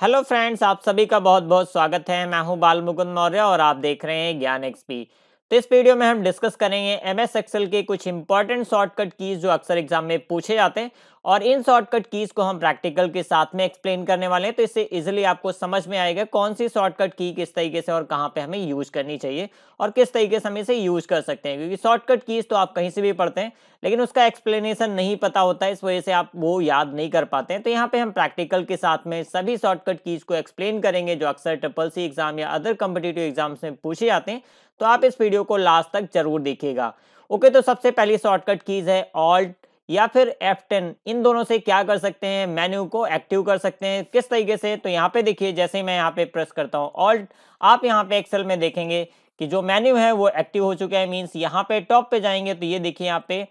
Hello friends, आप सभी का बहुत बहुत स्वागत है। मैं हूँ बाल मुकुंद मौर्य और आप देख रहे हैं ज्ञान एक्सपी तो इस वीडियो में हम डिस्कस करेंगे एम एस एक्सेल के कुछ इंपॉर्टेंट शॉर्टकट कीज जो अक्सर एग्ज़ाम में पूछे जाते हैं और इन शॉर्टकट कीज को हम प्रैक्टिकल के साथ में एक्सप्लेन करने वाले हैं। तो इससे इजीली आपको समझ में आएगा कौन सी शॉर्टकट की किस तरीके से और कहाँ पे हमें यूज़ करनी चाहिए और किस तरीके से हम इसे यूज़ कर सकते हैं। क्योंकि शॉर्टकट कीज तो आप कहीं से भी पढ़ते हैं, लेकिन उसका एक्सप्लेनेशन नहीं पता होता है, इस वजह से आप वो याद नहीं कर पाते हैं। तो यहाँ पे हम प्रैक्टिकल के साथ में सभी शॉर्टकट कीज को एक्सप्लेन करेंगे, जो अक्सर ट्रिपल सी एग्ज़ाम या अदर कम्पिटेटिव एग्ज़ाम्स में पूछे जाते हैं। तो आप इस वीडियो को लास्ट तक ज़रूर देखिएगा। ओके तो सबसे पहली शॉर्टकट कीज है ऑल्ट या फिर F10 इन दोनों से क्या कर सकते हैं? मेन्यू को एक्टिव कर सकते हैं। किस तरीके से? तो यहाँ पे देखिए, जैसे मैं यहाँ पे प्रेस करता हूँ ऑल्ट, आप यहाँ पे एक्सेल में देखेंगे कि जो मेन्यू है वो एक्टिव हो चुका है। मीन्स यहाँ पे टॉप पे जाएँगे तो ये देखिए यहाँ पे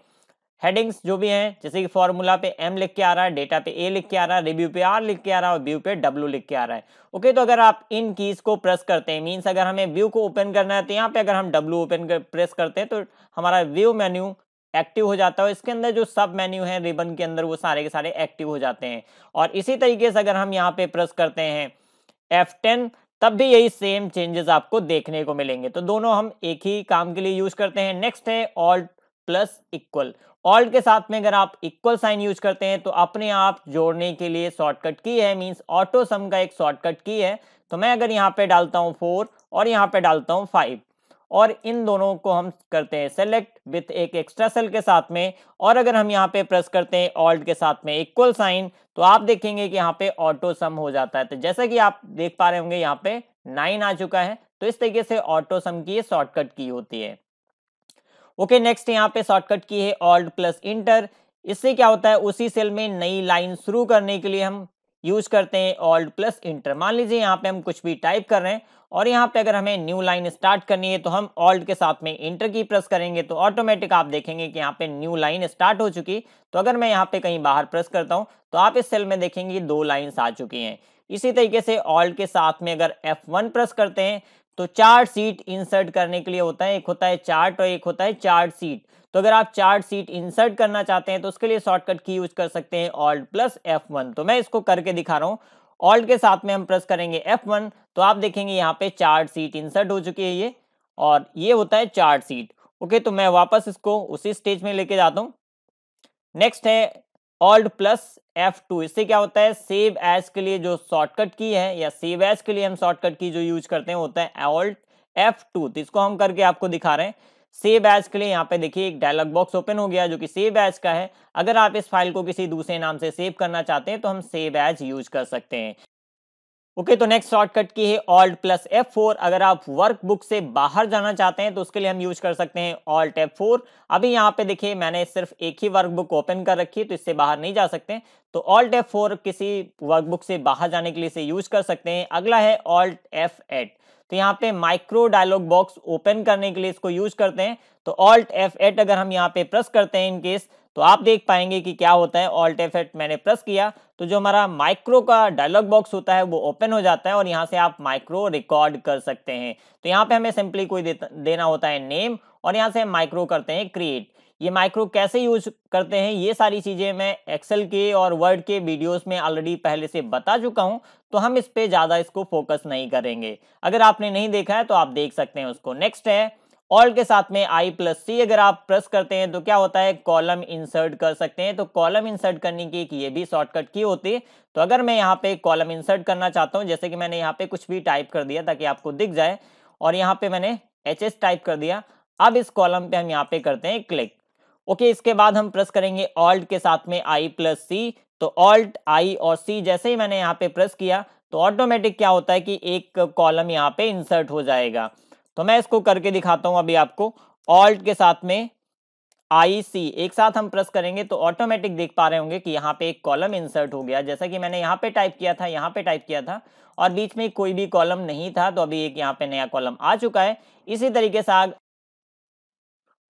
हेडिंग्स जो भी हैं, जैसे कि फॉर्मूला पे एम लिख के आ रहा है डेटा पे ए लिख के आ रहा है रिव्यू पे आर लिख के आ रहा है और व्यू पे डब्ल्यू लिख के आ रहा है। ओके तो अगर आप इन कीज को प्रेस करते हैं मीन्स अगर हमें व्यू को ओपन करना है तो यहाँ पे अगर हम डब्ल्यू ओपन कर प्रेस करते हैं तो हमारा व्यू मेन्यू एक्टिव हो जाता है इसके अंदर जो सब मेन्यू है रिबन के अंदर वो सारे के सारे एक्टिव हो जाते हैं। और इसी तरीके से अगर हम यहाँ पे प्रेस करते हैं F10 तब भी यही सेम चेंजेस आपको देखने को मिलेंगे। तो दोनों हम एक ही काम के लिए यूज़ करते हैं। नेक्स्ट है ऑल्ट प्लस इक्वल ऑल्ट के साथ में अगर आप इक्वल साइन यूज़ करते हैं तो अपने आप जोड़ने के लिए शॉर्टकट की है मींस ऑटो सम का एक शॉर्टकट की है। तो मैं अगर यहाँ पे डालता हूँ फोर और यहाँ पे डालता हूँ फाइव और इन दोनों को हम करते हैं सेलेक्ट विथ एक एक्स्ट्रा सेल के साथ में और अगर हम यहाँ पे प्रेस करते हैं ऑल्ट के साथ में इक्वल साइन तो आप देखेंगे कि यहाँ पे ऑटो सम हो जाता है। तो जैसा कि आप देख पा रहे होंगे, यहाँ पे नाइन आ चुका है। तो इस तरीके से ऑटो सम की शॉर्टकट की होती है। ओके नेक्स्ट यहाँ पे शॉर्टकट की है ऑल्ट प्लस इंटर इससे क्या होता है? उसी सेल में नई लाइन शुरू करने के लिए हम यूज़ करते हैं ऑल्ट प्लस इंटर मान लीजिए यहाँ पे हम कुछ भी टाइप कर रहे हैं और यहाँ पे अगर हमें न्यू लाइन स्टार्ट करनी है तो हम ऑल्ट के साथ में इंटर की प्रेस करेंगे तो ऑटोमेटिक आप देखेंगे कि यहाँ पे न्यू लाइन स्टार्ट हो चुकी तो अगर मैं यहाँ पे कहीं बाहर प्रेस करता हूँ तो आप इस सेल में देखेंगे दो लाइन्स आ चुकी हैं। इसी तरीके से ऑल्ट के साथ में अगर F1 प्रेस करते हैं तो चार्ट सीट इंसर्ट करने के लिए होता है, एक होता है चार्ट और एक होता है चार्ट सीट। तो अगर आप चार्ट सीट इंसर्ट करना चाहते हैं तो उसके लिए शॉर्टकट की यूज़ कर सकते हैं ऑल्ट प्लस एफ़ वन। तो मैं इसको करके दिखा रहा हूँ। ऑल्ट के साथ में हम प्रेस करेंगे एफ़ वन तो आप देखेंगे यहाँ पे चार्ट सीट इंसर्ट हो चुकी है ये, और ये होता है चार्ट सीट। ओके तो मैं वापस इसको उसी स्टेज में लेके जाता हूँ। नेक्स्ट है ऑल्ट प्लस एफ़ टू इससे क्या होता है? सेव एज के लिए जो शॉर्टकट की है, या सेव एज के लिए हम शॉर्टकट की जो यूज़ करते हैं होता है ऑल्ट F2 तो इसको हम करके आपको दिखा रहे हैं। सेव एज के लिए यहाँ पे देखिए एक डायलॉग बॉक्स ओपन हो गया, जो कि सेव एज का है। अगर आप इस फ़ाइल को किसी दूसरे नाम से सेव करना चाहते हैं तो हम सेव एज यूज़ कर सकते हैं। ओके तो नेक्स्ट शॉर्टकट की है ऑल्ट प्लस एफ़ फोर अगर आप वर्कबुक से बाहर जाना चाहते हैं तो उसके लिए हम यूज़ कर सकते हैं ऑल्ट एफ़ फोर अभी यहाँ पे देखिए, मैंने सिर्फ़ एक ही वर्कबुक ओपन कर रखी है तो इससे बाहर नहीं जा सकते तो ऑल्ट एफ़ फोर किसी वर्कबुक से बाहर जाने के लिए इसे यूज़ कर सकते हैं। अगला है ऑल्ट एफ़ एट तो यहाँ पे माइक्रो डायलॉग बॉक्स ओपन करने के लिए इसको यूज़ करते हैं। तो ऑल्ट एफ़ एट अगर हम यहाँ पे प्रेस करते हैं इन केस तो आप देख पाएँगे कि क्या होता है ऑल्ट एफ़ एट मैंने प्रेस किया तो जो हमारा माइक्रो का डायलॉग बॉक्स होता है वो ओपन हो जाता है और यहाँ से आप माइक्रो रिकॉर्ड कर सकते हैं। तो यहाँ पे हमें सिंपली कोई देना होता है नेम और यहाँ से हम माइक्रो करते हैं क्रिएट ये माइक्रो कैसे यूज़ करते हैं, ये सारी चीज़ें मैं एक्सेल के और वर्ड के वीडियोस में ऑलरेडी पहले से बता चुका हूँ तो हम इस पे ज़्यादा इसको फोकस नहीं करेंगे। अगर आपने नहीं देखा है तो आप देख सकते हैं उसको। नेक्स्ट है ऑल के साथ में आई प्लस सी अगर आप प्रेस करते हैं तो क्या होता है? कॉलम इंसर्ट कर सकते हैं। तो कॉलम इंसर्ट करने की एक ये भी शॉर्टकट की होती है। तो अगर मैं यहाँ पे कॉलम इंसर्ट करना चाहता हूँ, जैसे कि मैंने यहाँ पे कुछ भी टाइप कर दिया ताकि आपको दिख जाए, और यहाँ पे मैंने एच एस टाइप कर दिया, अब इस कॉलम पे हम यहाँ पे करते हैं क्लिक ओके इसके बाद हम प्रेस करेंगे ऑल्ट के साथ में आई प्लस सी तो ऑल्ट आई और सी जैसे ही मैंने यहाँ पे प्रेस किया तो ऑटोमेटिक क्या होता है कि एक कॉलम यहाँ पे इंसर्ट हो जाएगा। तो मैं इसको करके दिखाता हूँ अभी आपको। ऑल्ट के साथ में आई सी एक साथ हम प्रेस करेंगे तो ऑटोमेटिक देख पा रहे होंगे कि यहाँ पे एक कॉलम इंसर्ट हो गया। जैसा कि मैंने यहाँ पे टाइप किया था, यहाँ पे टाइप किया था और बीच में कोई भी कॉलम नहीं था तो अभी एक यहाँ पे नया कॉलम आ चुका है। इसी तरीके से आग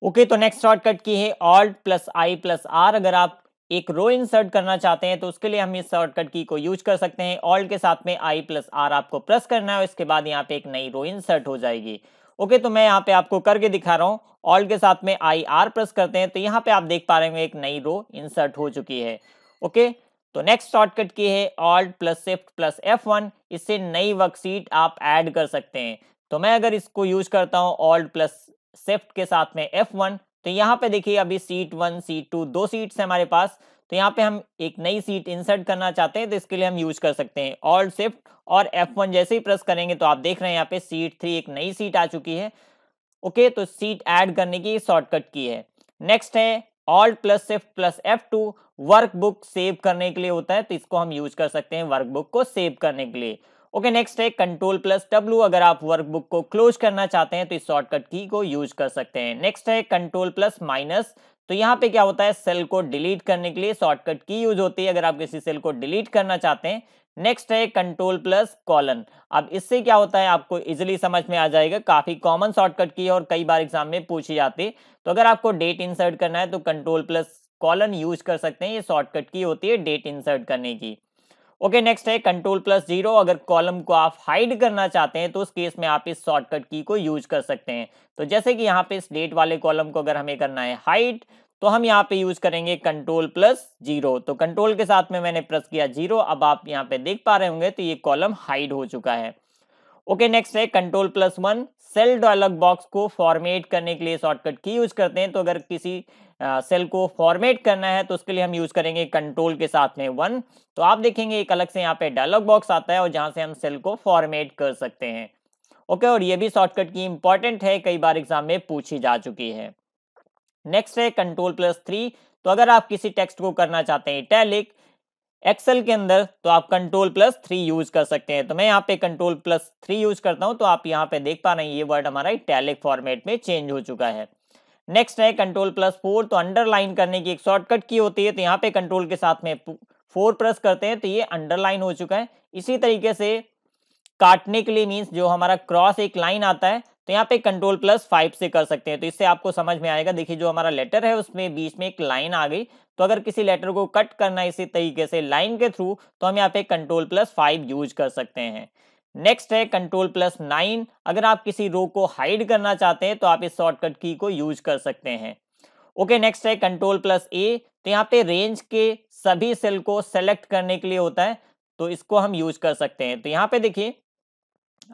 ओके तो नेक्स्ट शॉर्टकट की है। Alt plus I plus R अगर आप एक रो इंसर्ट करना चाहते हैं तो उसके लिए हम इस शॉर्टकट की को यूज़ कर सकते हैं। ऑल्ट के साथ में आई प्लस आर आपको प्रेस करना है इसके बाद यहाँ पे एक नई रो इंसर्ट हो जाएगी। ओके तो मैं यहाँ पे आपको करके दिखा रहा हूँ। ऑल्ट के साथ में आई आर प्रेस करते हैं तो यहाँ पे आप देख पा रहे हैं एक नई रो इंसर्ट हो चुकी है। ओके तो नेक्स्ट शॉर्टकट की है Alt plus shift plus F one इससे नई वर्कशीट आप ऐड कर सकते हैं। तो मैं अगर इसको यूज़ करता हूँ ऑल्ट प्लस शिफ्ट के साथ में एफ़ वन तो यहाँ पे देखिए अभी सीट वन सीट टू दो सीट्स है हमारे पास। तो यहाँ पे हम एक नई सीट इंसर्ट करना चाहते हैं तो इसके लिए हम यूज़ कर सकते हैं ऑल्ट शिफ्ट और F1 जैसे ही प्रेस करेंगे तो आप देख रहे हैं यहाँ पे सीट थ्री एक नई सीट आ चुकी है। ओके तो सीट ऐड करने की शॉर्टकट की है। नेक्स्ट है Alt plus shift plus F two workbook save करने के लिए होता है तो इसको हम यूज़ कर सकते हैं वर्कबुक को सेव करने के लिए। ओके नेक्स्ट है कंट्रोल प्लस डब्ल्यू अगर आप वर्कबुक को क्लोज करना चाहते हैं तो इस शॉर्टकट की को यूज़ कर सकते हैं। नेक्स्ट है कंट्रोल प्लस माइनस तो यहाँ पे क्या होता है सेल को डिलीट करने के लिए शॉर्टकट की यूज़ होती है, अगर आप किसी सेल को डिलीट करना चाहते हैं। नेक्स्ट है कंट्रोल प्लस कॉलन अब इससे क्या होता है, आपको इजिली समझ में आ जाएगा, काफ़ी कॉमन शॉर्टकट की और कई बार एग्ज़ाम में पूछी जाती तो अगर आपको डेट इंसर्ट करना है तो कंट्रोल प्लस कॉलन यूज़ कर सकते हैं, ये शॉर्टकट की होती है डेट इंसर्ट करने की। ओके नेक्स्ट है कंट्रोल प्लस ज़ीरो अगर कॉलम को आप हाइड करना चाहते हैं तो उस केस में आप इस शॉर्टकट की को यूज़ कर सकते हैं। तो जैसे कि यहाँ पे इस डेट वाले कॉलम को अगर हमें करना है हाइड तो हम यहाँ पे यूज़ करेंगे कंट्रोल प्लस ज़ीरो तो कंट्रोल के साथ में मैंने प्रेस किया ज़ीरो अब आप यहाँ पे देख पा रहे होंगे तो ये कॉलम हाइड हो चुका है। ओके नेक्स्ट है control plus one cell dialog box को फॉर्मेट करने के लिए शॉर्टकट की यूज़ करते हैं। तो अगर किसी सेल को फॉर्मेट करना है तो उसके लिए हम यूज़ करेंगे कंट्रोल के साथ में वन तो आप देखेंगे एक अलग से यहाँ पे डायलॉग बॉक्स आता है और जहाँ से हम सेल को फॉर्मेट कर सकते हैं। ओके और ये भी शॉर्टकट की इंपॉर्टेंट है, कई बार एग्ज़ाम में पूछी जा चुकी है। नेक्स्ट है कंट्रोल प्लस थ्री तो अगर आप किसी टेक्स्ट को करना चाहते हैं इटैलिक एक्सेल के अंदर तो आप कंट्रोल प्लस थ्री यूज़ कर सकते हैं। तो मैं यहाँ पे कंट्रोल प्लस थ्री यूज़ करता हूँ तो आप यहाँ पे देख पा रहे हैं ये वर्ड हमारा इटैलिक फॉर्मेट में चेंज हो चुका है। नेक्स्ट है कंट्रोल प्लस फोर तो अंडरलाइन करने की एक शॉर्टकट की होती है तो यहाँ पे कंट्रोल के साथ में फोर प्रेस करते हैं तो ये अंडरलाइन हो चुका है। इसी तरीके से काटने के लिए मीन्स जो हमारा क्रॉस एक लाइन आता है तो यहाँ पे कंट्रोल प्लस फाइव से कर सकते हैं। तो इससे आपको समझ में आएगा, देखिए जो हमारा लेटर है, उसमें बीच में एक लाइन आ गई। तो अगर किसी लेटर को कट करना है इसी तरीके से लाइन के थ्रू तो हम यहाँ पे कंट्रोल प्लस फाइव यूज़ कर सकते हैं। नेक्स्ट है कंट्रोल प्लस नाइन अगर आप किसी रो को हाइड करना चाहते हैं तो आप इस शॉर्टकट की को यूज़ कर सकते हैं। ओके नेक्स्ट है कंट्रोल प्लस ए तो यहाँ पे रेंज के सभी सेल को सेलेक्ट करने के लिए होता है तो इसको हम यूज़ कर सकते हैं। तो यहाँ पे देखिए,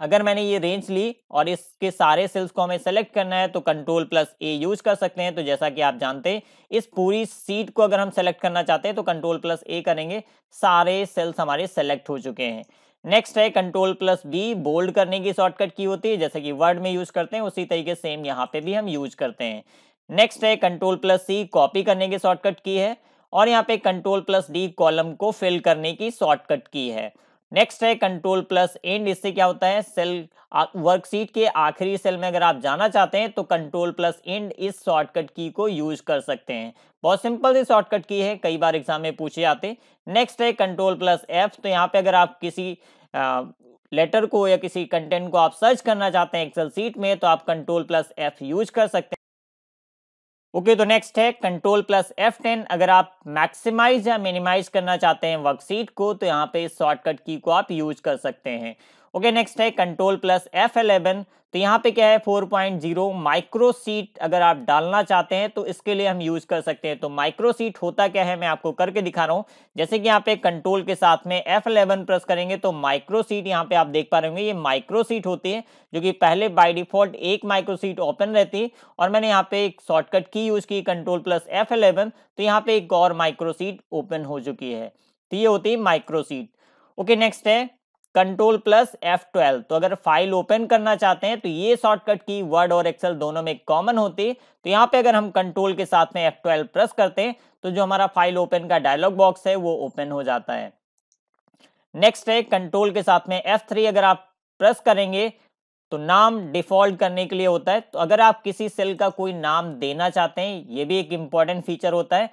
अगर मैंने ये रेंज ली और इसके सारे सेल्स को हमें सेलेक्ट करना है तो कंट्रोल प्लस ए यूज़ कर सकते हैं। तो जैसा कि आप जानते हैं, इस पूरी सीट को अगर हम सेलेक्ट करना चाहते हैं तो कंट्रोल प्लस ए करेंगे। सारे सेल्स हमारे सेलेक्ट हो चुके हैं। नेक्स्ट है कंट्रोल प्लस बी बोल्ड करने की शॉर्टकट की होती है, जैसे कि वर्ड में यूज़ करते हैं, उसी तरीके सेम यहाँ पे भी हम यूज़ करते हैं। नेक्स्ट है कंट्रोल प्लस सी कॉपी करने की शॉर्टकट की है, और यहाँ पे कंट्रोल प्लस डी कॉलम को फिल करने की शॉर्टकट की है। नेक्स्ट है कंट्रोल प्लस एंड इससे क्या होता है? सेल वर्कशीट के आखिरी सेल में अगर आप जाना चाहते हैं तो कंट्रोल प्लस एंड इस शॉर्टकट की को यूज़ कर सकते हैं। बहुत सिंपल सी शॉर्टकट की है कई बार एग्ज़ाम में पूछे जाते नेक्स्ट है कंट्रोल प्लस एफ़ तो यहाँ पे अगर आप किसी आ, लेटर को या किसी कंटेंट को आप सर्च करना चाहते हैं एक्सेल सीट में तो आप कंट्रोल प्लस एफ़ यूज़ कर सकते हैं। ओके तो नेक्स्ट है कंट्रोल प्लस एफ़ टेन अगर आप मैक्सिमाइज या मिनिमाइज करना चाहते हैं वर्कशीट को तो यहाँ पे इस शॉर्टकट की को आप यूज़ कर सकते हैं। ओके नेक्स्ट है कंट्रोल प्लस एफ़ एलेवन तो यहाँ पे क्या है? 4.0 माइक्रो सीट अगर आप डालना चाहते हैं तो इसके लिए हम यूज़ कर सकते हैं। तो माइक्रो सीट होता क्या है? मैं आपको करके दिखा रहा हूँ। जैसे कि यहाँ पे कंट्रोल के साथ में F11 प्रेस करेंगे तो माइक्रो सीट यहाँ पे आप देख पा रहे होंगे, ये माइक्रो सीट होती है, जो कि पहले बाय डिफ़ॉल्ट एक माइक्रो सीट ओपन रहती है। और मैंने यहाँ पे एक शॉर्टकट की यूज़ की कंट्रोल प्लस एफ़ तो यहाँ पे एक और माइक्रो सीट ओपन हो चुकी है। तो ये होती है माइक्रो सीट ओके नेक्स्ट है कंट्रोल प्लस एफ़ ट्वेल्व तो अगर फ़ाइल ओपन करना चाहते हैं तो ये शॉर्टकट की वर्ड और एक्सेल दोनों में कॉमन होती है। तो यहाँ पे अगर हम कंट्रोल के साथ में एफ़ ट्वेल्व प्रेस करते हैं तो जो हमारा फ़ाइल ओपन का डायलॉग बॉक्स है, वो ओपन हो जाता है। नेक्स्ट है कंट्रोल के साथ में एफ़ थ्री अगर आप प्रेस करेंगे तो नाम डिफ़ॉल्ट करने के लिए होता है। तो अगर आप किसी सेल का कोई नाम देना चाहते हैं, ये भी एक इंपॉर्टेंट फीचर होता है।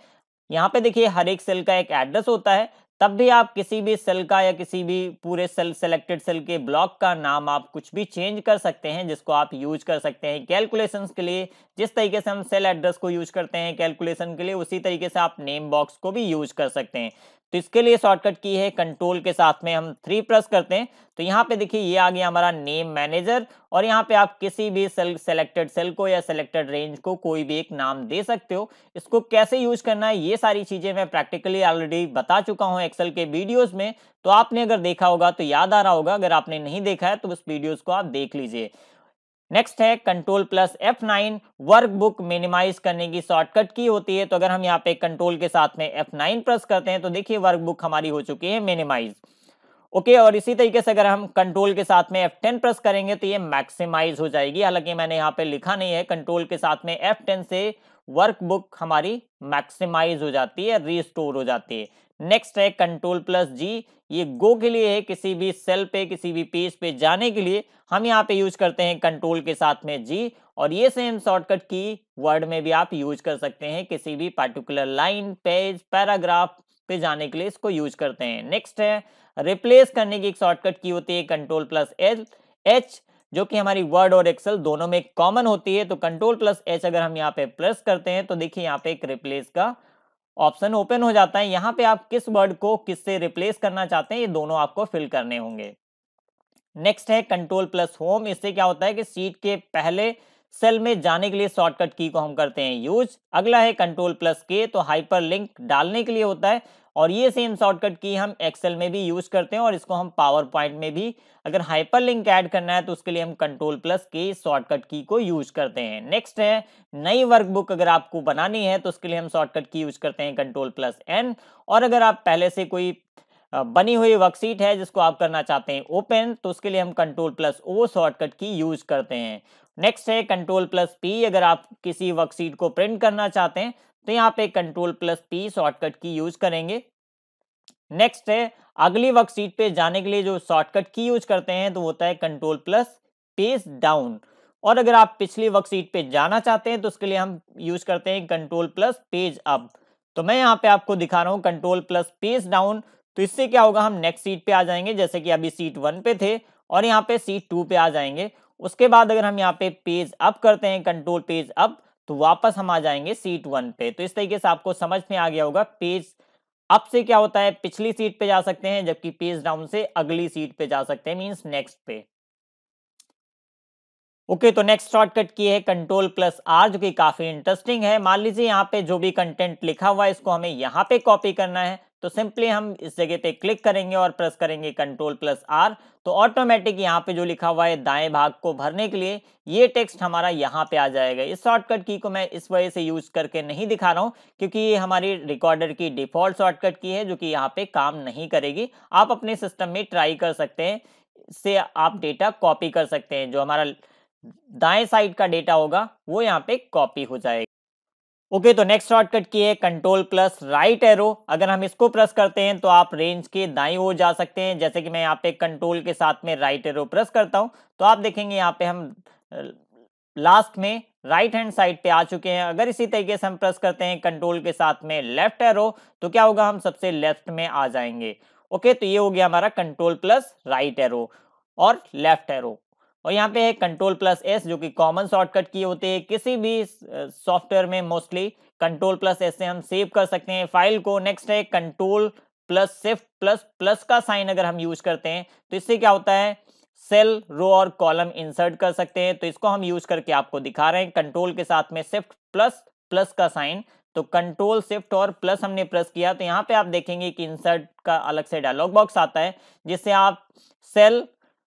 यहाँ पे देखिए, हर एक सेल का एक एड्रेस होता है। तब भी आप किसी भी सेल का या किसी भी पूरे सेल सेलेक्टेड सेल के ब्लॉक का नाम आप कुछ भी चेंज कर सकते हैं, जिसको आप यूज़ कर सकते हैं। कैलकुलेशंस के लिए जिस तरीके से हम सेल एड्रेस को यूज़ करते हैं, कैलकुलेशन के लिए उसी तरीके से आप नेम बॉक्स को भी यूज़ कर सकते हैं। तो इसके लिए शॉर्टकट की है कंट्रोल के साथ में हम थ्री प्रेस करते हैं। तो यहाँ पे देखिए, ये आ गया हमारा नेम मैनेजर और यहाँ पे आप किसी भी सेल सेलेक्टेड सेल को या सेलेक्टेड रेंज को कोई भी एक नाम दे सकते हो। इसको कैसे यूज़ करना है, ये सारी चीज़ें मैं प्रैक्टिकली ऑलरेडी बता चुका हूँ एक्सेल के वीडियोज़ में। तो आपने अगर देखा होगा तो याद आ रहा होगा, अगर आपने नहीं देखा है तो उस वीडियोज़ को आप देख लीजिए। नेक्स्ट है control plus F9 workbook minimise करने की शॉर्टकट की होती है तो अगर हम यहाँ पे कंट्रोल के साथ में एफ़ नाइन प्रेस करते हैं तो देखिए वर्कबुक हमारी हो चुकी है मिनिमाइज ओके और इसी तरीके से अगर हम कंट्रोल के साथ में F10 प्रेस करेंगे तो ये मैक्सिमाइज हो जाएगी। हालाँकि मैंने यहाँ पे लिखा नहीं है कंट्रोल के साथ में F10 से वर्कबुक हमारी मैक्सिमाइज हो जाती है रिस्टोर हो जाती है। नेक्स्ट है कंट्रोल प्लस जी। ये गो के लिए है, किसी भी सेल पे, किसी भी पेज पे जाने के लिए हम यहाँ पे यूज़ करते हैं कंट्रोल के साथ में जी। और ये सेम शॉर्टकट की वर्ड में भी आप यूज़ कर सकते हैं, किसी भी पर्टिकुलर लाइन, पेज, पैराग्राफ पे जाने के लिए इसको यूज़ करते हैं। नेक्स्ट है, रिप्लेस करने की एक शॉर्टकट की होती है कंट्रोल प्लस एल एच, जो कि हमारी वर्ड और एक्सेल दोनों में कॉमन होती है तो कंट्रोल प्लस एच अगर हम यहाँ पे प्लस करते हैं तो देखिए यहाँ पे एक रिप्लेस का ऑप्शन ओपन हो जाता है। यहाँ पे आप किस वर्ड को किससे रिप्लेस करना चाहते हैं, ये दोनों आपको फिल करने होंगे। नेक्स्ट है कंट्रोल प्लस होम। इससे क्या होता है कि सीट के पहले सेल में जाने के लिए शॉर्टकट की को हम करते हैं यूज़। अगला है कंट्रोल प्लस के तो हाइपर लिंक डालने के लिए होता है। और ये सेम शॉर्टकट की हम एक्सेल में भी यूज़ करते हैं और इसको हम पावर पॉइंट में भी अगर हाइपर लिंक ऐड करना है तो उसके लिए हम कंट्रोल प्लस के शॉर्टकट की को यूज़ करते हैं। नेक्स्ट है, नई वर्कबुक अगर आपको बनानी है तो उसके लिए हम शॉर्टकट की यूज़ करते हैं कंट्रोल प्लस एन और अगर आप पहले से कोई बनी हुई वर्कशीट है जिसको आप करना चाहते हैं ओपन तो उसके लिए हम कंट्रोल प्लस ओ शॉर्टकट की यूज़ करते हैं। नेक्स्ट है कंट्रोल प्लस पी अगर आप किसी वर्कशीट को प्रिंट करना चाहते हैं तो यहाँ पे कंट्रोल प्लस पी शॉर्टकट की यूज़ करेंगे। नेक्स्ट है, अगली वर्कशीट पे जाने के लिए जो शॉर्टकट की यूज़ करते हैं तो होता है कंट्रोल प्लस पेज डाउन और अगर आप पिछली वर्कशीट पे जाना चाहते हैं तो उसके लिए हम यूज़ करते हैं कंट्रोल प्लस पेज अप तो मैं यहाँ पे आपको दिखा रहा हूँ कंट्रोल प्लस पेज डाउन तो इससे क्या होगा, हम नेक्स्ट सीट पे आ जाएँगे, जैसे कि अभी सीट वन पे थे, और यहाँ पे सीट टू पे आ जाएँगे। उसके बाद अगर हम यहाँ पे पेज अप करते हैं कंट्रोल पेज अप तो वापस हम आ जाएँगे सीट वन पे। तो इस तरीके से आपको समझ में आ गया होगा पेज अप से क्या होता है पिछली सीट पे जा सकते हैं जबकि पेज डाउन से अगली सीट पे जा सकते हैं मीन्स नेक्स्ट पे। ओके okay, तो नेक्स्ट शॉर्टकट की है कंट्रोल प्लस आर जो कि काफ़ी इंटरेस्टिंग है। मान लीजिए यहाँ पे जो भी कंटेंट लिखा हुआ है इसको हमें यहाँ पे कॉपी करना है। तो सिंपली हम इस जगह पे क्लिक करेंगे और प्रेस करेंगे कंट्रोल प्लस आर तो ऑटोमेटिक यहाँ पे जो लिखा हुआ है दाएँ भाग को भरने के लिए, ये टेक्स्ट हमारा यहाँ पे आ जाएगा। इस शॉर्टकट की को मैं इस वजह से यूज़ करके नहीं दिखा रहा हूँ, क्योंकि ये हमारी रिकॉर्डर की डिफ़ॉल्ट शॉर्टकट की है, जो कि यहाँ पे काम नहीं करेगी। आप अपने सिस्टम में ट्राई कर सकते हैं, इससे आप डेटा कॉपी कर सकते हैं। जो हमारा दाएँ साइड का डेटा होगा, वो यहाँ पे कॉपी हो जाएगा। ओके तो नेक्स्ट शॉर्टकट की है कंट्रोल प्लस राइट एरो अगर हम इसको प्रेस करते हैं तो आप रेंज के दाई ओर जा सकते हैं। जैसे कि मैं यहाँ पे कंट्रोल के साथ में राइट एरो प्रेस करता हूँ तो आप देखेंगे यहाँ पे हम लास्ट में राइट हैंड साइड पे आ चुके हैं। अगर इसी तरीके से हम प्रेस करते हैं कंट्रोल के साथ में लेफ़्ट एरो तो क्या होगा, हम सबसे लेफ़्ट में आ जाएँगे। ओके तो ये हो गया हमारा कंट्रोल प्लस राइट एरो और लेफ़्ट एरो और यहाँ पे है कंट्रोल प्लस एस जो कि कॉमन शॉर्टकट की होते हैं। किसी भी सॉफ्टवेयर में मोस्टली कंट्रोल प्लस एस से हम सेव कर सकते हैं। फ़ाइल को नेक्स्ट है control plus shift plus plus का साइन अगर हम यूज़ करते हैं तो इससे क्या होता है? सेल रो और कॉलम इंसर्ट कर सकते हैं। तो इसको हम यूज़ करके आपको दिखा रहे हैं। कंट्रोल के साथ में शिफ्ट प्लस प्लस का साइन तो कंट्रोल शिफ्ट और प्लस हमने प्रेस किया। तो यहाँ पे आप देखेंगे कि इंसर्ट का अलग से डायलॉग बॉक्स आता है, जिससे आप सेल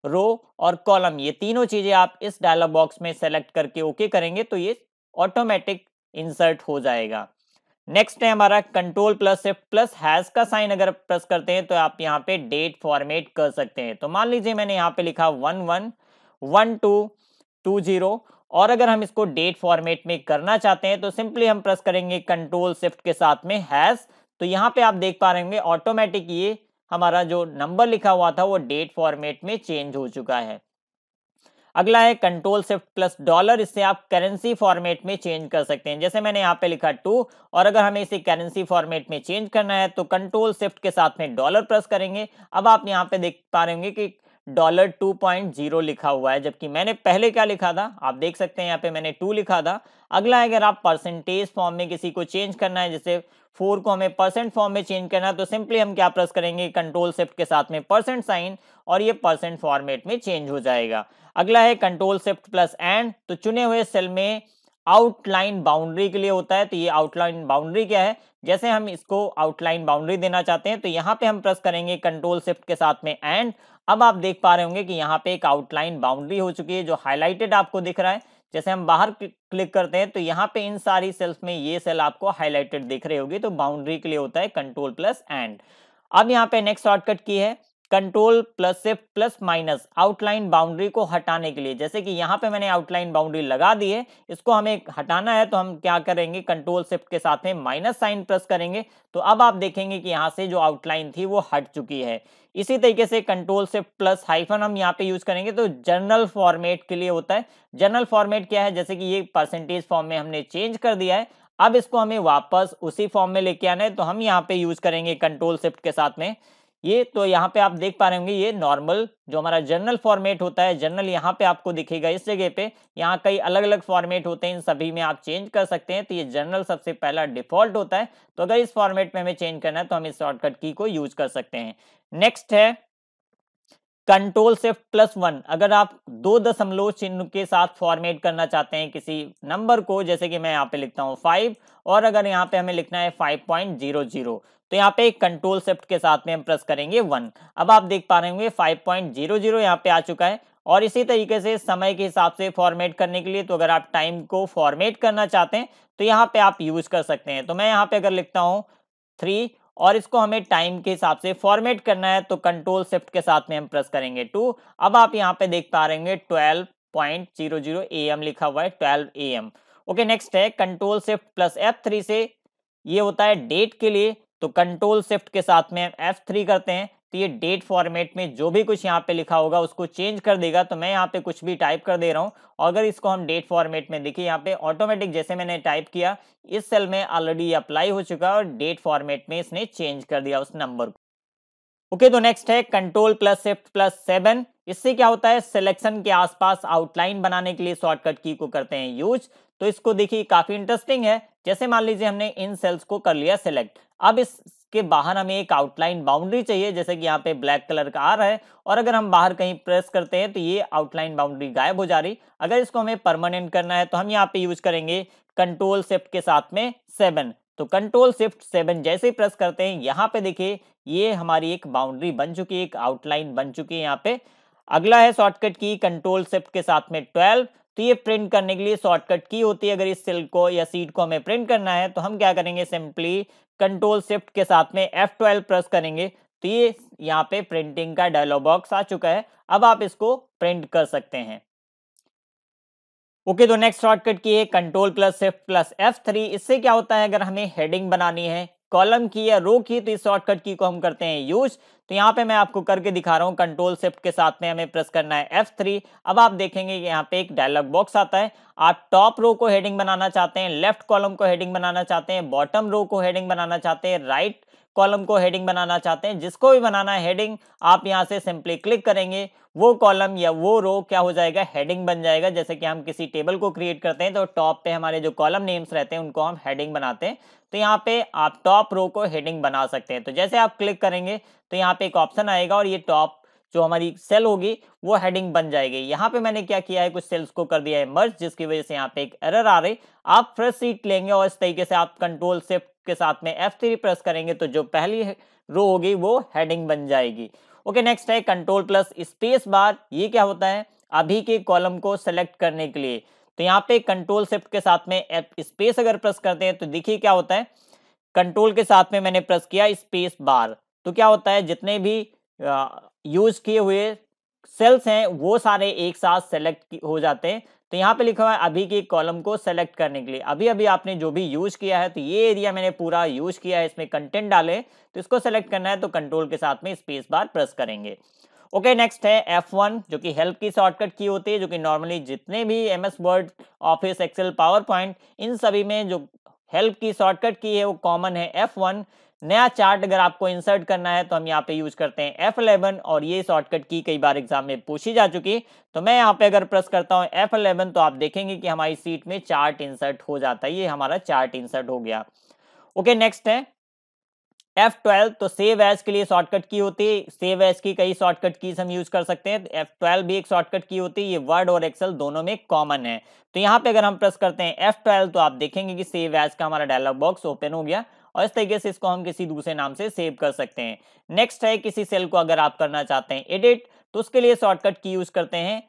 रो और कॉलम, ये तीनों चीज़ें आप इस डायलॉग बॉक्स में सेलेक्ट करके ओके करेंगे तो ये ऑटोमेटिक इंसर्ट हो जाएगा। नेक्स्ट है हमारा control plus shift plus hash का साइन अगर प्रेस करते हैं तो आप यहाँ पे डेट फॉर्मेट कर सकते हैं। तो मान लीजिए मैंने यहाँ पे लिखा one one one two two zero और अगर हम इसको डेट फॉर्मेट में करना चाहते हैं तो सिंपली हम प्रेस करेंगे कंट्रोल शिफ्ट के साथ में हैज़ तो यहाँ पे आप देख पा रहे होंगे ऑटोमेटिक ये हमारा जो नंबर लिखा हुआ था वो डेट फॉर्मेट में चेंज हो चुका है। अगला है कंट्रोल शिफ्ट प्लस डॉलर, इससे आप करेंसी फॉर्मेट में चेंज कर सकते हैं। जैसे मैंने यहाँ पे लिखा टू, और अगर हमें इसे करेंसी फॉर्मेट में चेंज करना है तो कंट्रोल शिफ्ट के साथ में डॉलर प्रेस करेंगे। अब आप यहाँ पे देख पा रहे होंगे कि डॉलर टू पॉइंट ज़ीरो लिखा हुआ है, जबकि मैंने पहले क्या लिखा था? आप देख सकते हैं यहाँ पे मैंने टू लिखा था। अगला अगर आप परसेंटेज फॉर्म में किसी को चेंज करना है, जैसे फोर को हमें परसेंट फॉर्म में चेंज करना है तो सिंपली हम क्या प्रेस करेंगे? कंट्रोल शिफ्ट के साथ में परसेंट साइन और ये परसेंट फॉर्मेट में चेंज हो जाएगा। अगला है कंट्रोल शिफ्ट प्लस एंड तो चुने हुए सेल में आउटलाइन बाउंड्री के लिए होता है तो ये आउटलाइन बाउंड्री क्या है? जैसे हम इसको आउटलाइन बाउंड्री देना चाहते हैं तो यहाँ पे हम प्रेस करेंगे कंट्रोल शिफ्ट के साथ में एंड अब आप देख पा रहे होंगे कि यहाँ पे एक आउटलाइन बाउंड्री हो चुकी है, जो हाईलाइटेड आपको दिख रहा है। जैसे हम बाहर क्लिक करते हैं तो यहाँ पे इन सारी सेल्स में ये सेल आपको हाईलाइटेड दिख रही होगी तो बाउंड्री के लिए होता है कंट्रोल प्लस एंड अब यहाँ पे नेक्स्ट शॉर्टकट की है। Control plus shift plus minus outline boundary को हटाने के लिए। जैसे कि यहाँ पे मैंने आउटलाइन बाउंड्री लगा दी है, इसको हमें हटाना है तो हम क्या करेंगे? कंट्रोल शिफ्ट के साथ में माइनस साइन प्रेस करेंगे। तो अब आप देखेंगे कि यहाँ से जो आउटलाइन थी वो हट चुकी है। इसी तरीके से कंट्रोल शिफ्ट प्लस हाइफन हम यहाँ पे यूज़ करेंगे तो जर्नल फॉर्मेट के लिए होता है। जर्नल फॉर्मेट क्या है? जैसे कि ये परसेंटेज फॉर्म में हमने चेंज कर दिया है। अब इसको हमें वापस उसी फॉर्म में लेके आना है तो हम यहाँ पे यूज़ करेंगे कंट्रोल शिफ्ट के साथ में। ये तो यहाँ पे आप देख पा रहे होंगे, ये नॉर्मल जो हमारा जर्नल फॉर्मेट होता है जनरल यहाँ पे आपको दिखेगा इस जगह पे। यहाँ कई अलग अलग फॉर्मेट होते हैं, इन सभी में आप चेंज कर सकते हैं तो ये जनरल सबसे पहला डिफ़ॉल्ट होता है। तो अगर इस फॉर्मेट में हमें चेंज करना है तो हम इस शॉर्टकट की को यूज़ कर सकते हैं। नेक्स्ट है कंट्रोल शिफ्ट प्लस वन अगर आप दो दशमलव चिन्ह के साथ फॉर्मेट करना चाहते हैं किसी नंबर को, जैसे कि मैं यहाँ पे लिखता हूँ फाइव और अगर यहाँ पे हमें लिखना है फाइव पॉइंट ज़ीरो ज़ीरो तो यहाँ पे कंट्रोल शिफ्ट के साथ में हम प्रेस करेंगे वन अब आप देख पा रहे होंगे फाइव पॉइंट ज़ीरो ज़ीरो यहाँ पे आ चुका है, और इसी तरीके से समय के हिसाब से फॉर्मेट करने के लिए तो अगर आप टाइम को फॉर्मेट करना चाहते हैं तो यहाँ पे आप यूज़ कर सकते हैं। तो मैं यहाँ पे अगर लिखता हूँ थ्री और इसको हमें टाइम के हिसाब से फॉर्मेट करना है तो कंट्रोल शिफ्ट के साथ में हम प्रेस करेंगे टू अब आप यहाँ पे देख पा रहे twelve point zero zero A M लिखा हुआ है twelve A M okay next है control shift plus F three से ये होता है डेट के लिए तो कंट्रोल शिफ्ट के साथ में एफ़ थ्री करते हैं। तो ये डेट फॉर्मेट में जो भी कुछ यहाँ पे लिखा होगा उसको चेंज कर देगा तो मैं यहाँ पे कुछ भी टाइप कर दे रहा हूँ। अगर इसको हम डेट फॉर्मेट में देखिए, यहाँ पे ऑटोमेटिक जैसे मैंने टाइप किया, इस सेल में ऑलरेडी अप्लाई हो चुका है और डेट फॉर्मेट में इसने चेंज कर दिया उस नंबर को। ओके तो नेक्स्ट है control plus shift plus seven इससे क्या होता है? सिलेक्शन के आसपास आउटलाइन बनाने के लिए शॉर्टकट की को करते हैं यूज़ तो इसको देखिए, काफ़ी इंटरेस्टिंग है। जैसे मान लीजिए हमने इन सेल्स को कर लिया सिलेक्ट अब इसके बाहर हमें एक आउटलाइन बाउंड्री चाहिए, जैसे कि यहाँ पे ब्लैक कलर का आ रहा है, और अगर हम बाहर कहीं प्रेस करते हैं तो ये आउटलाइन बाउंड्री गायब हो जा रही। अगर इसको हमें परमानेंट करना है तो हम यहाँ पे यूज़ करेंगे कंट्रोल शिफ्ट के साथ में सेवन तो कंट्रोल शिफ्ट सेवन जैसे ही प्रेस करते हैं, यहाँ पे देखिए, ये हमारी एक बाउंड्री बन चुकी है, एक आउटलाइन बन चुकी है यहाँ पे। अगला है शॉर्टकट की कंट्रोल शिफ्ट के साथ में ट्वेल्व तो ये प्रिंट करने के लिए शॉर्टकट की होती है। अगर इस सेल को या सीट को हमें प्रिंट करना है तो हम क्या करेंगे? सिंपली कंट्रोल शिफ्ट के साथ में F12 प्रेस करेंगे तो ये यहाँ पे प्रिंटिंग का डायलॉग बॉक्स आ चुका है। अब आप इसको प्रिंट कर सकते हैं। ओके तो नेक्स्ट शॉर्टकट की है control plus shift plus F three इससे क्या होता है, अगर हमें हेडिंग बनानी है कॉलम की या रो की तो इस शॉर्टकट की को हम करते हैं यूज़। तो यहाँ पे मैं आपको करके दिखा रहा हूँ कंट्रोल शिफ्ट के साथ में हमें प्रेस करना है F3 अब आप देखेंगे कि यहाँ पे एक डायलॉग बॉक्स आता है। आप टॉप रो को हेडिंग बनाना चाहते हैं लेफ़्ट कॉलम को हेडिंग बनाना चाहते हैं बॉटम रो को हेडिंग बनाना चाहते हैं राइट कॉलम को हेडिंग बनाना चाहते हैं, जिसको भी बनाना है हेडिंग, आप यहाँ से सिंपली क्लिक करेंगे, वो कॉलम या वो रो क्या हो जाएगा, हेडिंग बन जाएगा। जैसे कि हम किसी टेबल को क्रिएट करते हैं तो टॉप पे हमारे जो कॉलम नेम्स रहते हैं, उनको हम हेडिंग बनाते हैं। तो यहाँ पे आप टॉप रो को हेडिंग बना सकते हैं। तो जैसे आप क्लिक करेंगे तो यहाँ पे एक ऑप्शन आएगा और ये टॉप जो हमारी सेल होगी, वो हेडिंग बन जाएगी। यहाँ पे मैंने क्या किया है, कुछ सेल्स को कर दिया है मर्ज, जिसकी वजह से यहाँ पे एक एरर आ रही। आप फ्रेश सीट लेंगे और इस तरीके से आप कंट्रोल शिफ्ट के साथ में F3 प्रेस करेंगे तो जो पहली रो होगी वो हेडिंग बन जाएगी। ओके नेक्स्ट है कंट्रोल प्लस स्पेस बार ये क्या होता है? अभी के कॉलम को सेलेक्ट करने के लिए। तो यहाँ पे कंट्रोल शिफ्ट के साथ में स्पेस अगर प्रेस करते हैं तो देखिए क्या होता है? कंट्रोल के साथ में मैंने प्रेस किया स्पेस बार तो क्या होता है? जितने भी यूज़ किए हुए सेल्स हैं, वो सारे एक साथ सेलेक्ट हो जाते हैं। तो यहाँ पे लिखा हुआ है अभी के कॉलम को सेलेक्ट करने के लिए। अभी अभी आपने जो भी यूज़ किया है तो ये एरिया मैंने पूरा यूज़ किया है, इसमें कंटेंट डाले तो इसको सेलेक्ट करना है तो कंट्रोल के साथ में स्पेस बार प्रेस करेंगे। ओके नेक्स्ट है F1 जो कि हेल्प की शॉर्टकट की होती है, जो कि नॉर्मली जितने भी M S Word Office Excel PowerPoint इन सभी में जो हेल्प की शॉर्टकट की है, वो कॉमन है F1 नया चार्ट अगर आपको इंसर्ट करना है तो हम यहाँ पे यूज़ करते हैं F11 और ये शॉर्टकट की कई बार एग्ज़ाम में पूछी जा चुकी। तो मैं यहाँ पे अगर प्रेस करता हूँ F11 तो आप देखेंगे कि हमारी सीट में चार्ट इंसर्ट हो जाता है। ये हमारा चार्ट इंसर्ट हो गया। ओके नेक्स्ट है। F12 तो सेव एज के लिए शॉर्टकट की होती है। सेव एज की कई शॉर्टकट कीज हम यूज़ कर सकते हैं। F12 भी एक शॉर्टकट की होती है। ये वर्ड और एक्सेल दोनों में कॉमन है। तो यहाँ पे अगर हम प्रेस करते हैं F12 तो आप देखेंगे कि सेव एज का हमारा डायलॉग बॉक्स ओपन हो गया। और इस तरीके से इसको हम किसी दूसरे नाम से सेव कर सकते हैं। नेक्स्ट है, किसी सेल को अगर आप करना चाहते हैं एडिट तो उसके लिए शॉर्टकट की यूज़ करते हैं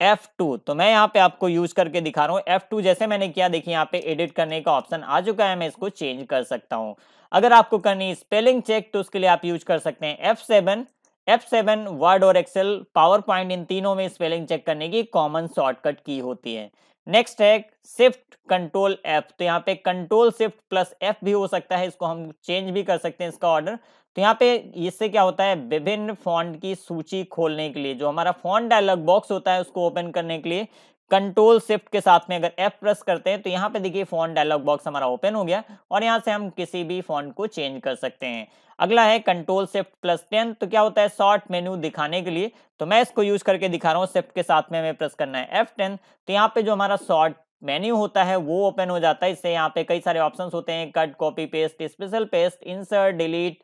F2 तो मैं यहाँ पे आपको यूज़ करके दिखा रहा हूँ। F2 जैसे मैंने किया, देखिए यहाँ पे एडिट करने का ऑप्शन आ चुका है, मैं इसको चेंज कर सकता हूँ। अगर आपको करनी स्पेलिंग चेक तो उसके लिए आप यूज़ कर सकते हैं F7 F7 वर्ड और एक्सेल पावर पॉइंट इन तीनों में स्पेलिंग चेक करने की कॉमन शॉर्टकट की होती है। नेक्स्ट है शिफ्ट कंट्रोल एफ़ तो यहाँ पे कंट्रोल शिफ्ट प्लस एफ़ भी हो सकता है, इसको हम चेंज भी कर सकते हैं इसका ऑर्डर तो यहाँ पे इससे क्या होता है, विभिन्न फॉन्ट की सूची खोलने के लिए, जो हमारा फॉन्ट डायलॉग बॉक्स होता है, उसको ओपन करने के लिए कंट्रोल शिफ्ट के साथ में अगर एफ़ प्रेस करते हैं तो यहाँ पे देखिए फॉन्ट डायलॉग बॉक्स हमारा ओपन हो गया और यहाँ से हम किसी भी फॉन्ट को चेंज कर सकते हैं। अगला है कंट्रोल शिफ्ट प्लस टेन तो क्या होता है शॉर्ट मेन्यू दिखाने के लिए? तो मैं इसको यूज़ करके दिखा रहा हूँ शिफ्ट के साथ में हमें प्रेस करना है एफ़ टेन तो यहाँ पे जो हमारा शॉर्ट मेन्यू होता है, वो ओपन हो जाता है। इससे यहाँ पे कई सारे ऑप्शंस होते हैं cut copy paste special paste insert delete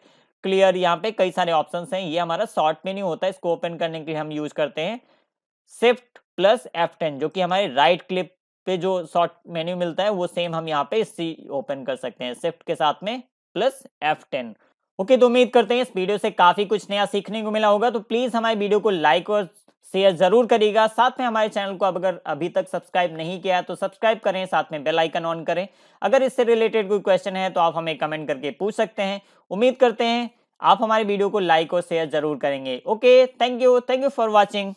clear यहाँ पे कई सारे ऑप्शंस हैं। ये हमारा शॉर्ट मेन्यू होता है, इसको ओपन करने के लिए हम यूज़ करते हैं। शिफ्ट प्लस एफ़ टेन जो कि हमारे राइट क्लिप पे जो शॉर्ट मेन्यू मिलता है, वो सेम हम यहाँ पे इसी ओपन कर सकते हैं शिफ्ट के साथ में प्लस एफ़ टेन ओके तो उम्मीद करते हैं इस वीडियो से काफ़ी कुछ नया सीखने को मिला होगा तो प्लीज़ हमारे वीडियो को लाइक और शेयर ज़रूर करिएगा। साथ में हमारे चैनल को अगर अभी तक सब्सक्राइब नहीं किया है तो सब्सक्राइब करें, साथ में बेल आइकन ऑन करें। अगर इससे रिलेटेड कोई क्वेश्चन है तो आप हमें कमेंट करके पूछ सकते हैं। उम्मीद करते हैं आप हमारे वीडियो को लाइक और शेयर ज़रूर करेंगे। Okay thank you thank you for watching